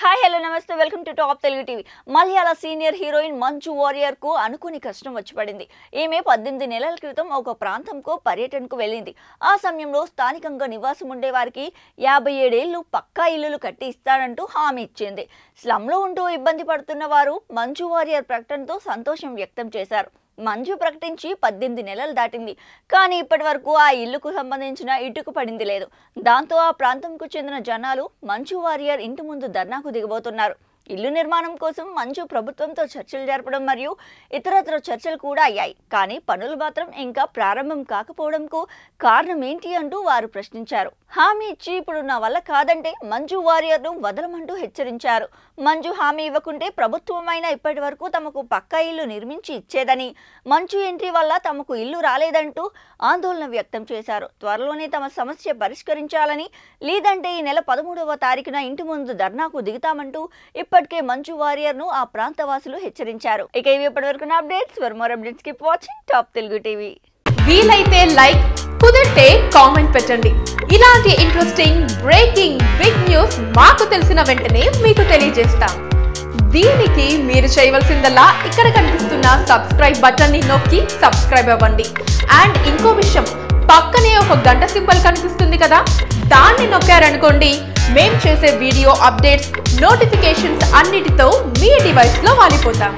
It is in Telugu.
హాయ్ హలో నమస్తే. Welcome to top Telugu TV. Malayalam senior heroine Manju వారియర్కు అనుకోని కష్టం వచ్చి పడింది ఈమె పద్దెనిమిది నెలల క్రితం ఒక ప్రాంతంకు పర్యటనకు వెళ్ళింది. ఆ సమయంలో స్థానికంగా నివాసం ఉండే వారికి యాభై ఏడేళ్ళు పక్కా ఇల్లులు కట్టి ఇస్తాడంటూ హామీ ఇచ్చింది. స్లంలో ఉంటూ ఇబ్బంది పడుతున్న వారు మంచు వారియర్ ప్రకటనతో సంతోషం వ్యక్తం చేశారు. మంజు ప్రకటించి పద్దెనిమిది నెలలు దాటింది. కానీ ఇప్పటి వరకు ఆ ఇల్లుకు సంబంధించిన ఇటుకు పడింది లేదు. దాంతో ఆ ప్రాంతంకు చెందిన జనాలు మంచు వారియర్ ఇంటి ముందు ధర్నాకు దిగబోతున్నారు ఇల్లు నిర్మాణం కోసం మంచు ప్రభుత్వంతో చర్చలు జరపడం మరియు ఇతరత్ర చర్చలు కూడా అయ్యాయి. కానీ పనులు మాత్రం ఇంకా ప్రారంభం కాకపోవడంకు కారణం ఏంటి అంటూ వారు ప్రశ్నించారు. హామీ ఇచ్చి ఇప్పుడు నా వల్ల కాదంటే మంజు వారియర్ను వదలమంటూ హెచ్చరించారు. మంజు హామీ ఇవ్వకుంటే ప్రభుత్వమైనా ఇప్పటి వరకు తమకు పక్కా ఇల్లు నిర్మించి ఇచ్చేదని మంచు ఎంట్రీ వల్ల తమకు ఇల్లు రాలేదంటూ ఆందోళన వ్యక్తం చేశారు. త్వరలోనే తమ సమస్య పరిష్కరించాలని లేదంటే ఈ నెల పదమూడవ తారీఖున ఇంటి ముందు ధర్నాకు దిగుతామంటూ ఇప్పటికే మంచు వారియర్ను ఆ ప్రాంతవాసులు హెచ్చరించారు. ఇక ఇవి ఇప్పటివరకు updates. For more updates keep watching top Telugu TV వీలైతే లైక్ కుదిరితే కామెంట్ పెట్టండి. ఇలాంటి ఇంట్రెస్టింగ్ బ్రేకింగ్ బిగ్ న్యూస్ మాకు తెలిసిన వెంటనే మీకు తెలియజేస్తాం. దీనికి మీరు చేయవలసిందల్లా ఇక్కడ కనిపిస్తున్న సబ్స్క్రైబ్ బటన్ని నొక్కి సబ్స్క్రైబ్ అవ్వండి. అండ్ ఇంకో విషయం పక్కనే ఒక గంట సింబల్ కనిపిస్తుంది కదా దాన్ని నొక్కారనుకోండి మేము చేసే వీడియో అప్డేట్స్ నోటిఫికేషన్స్ అన్నిటితో మీ డివైస్లో వాలిపోతాం.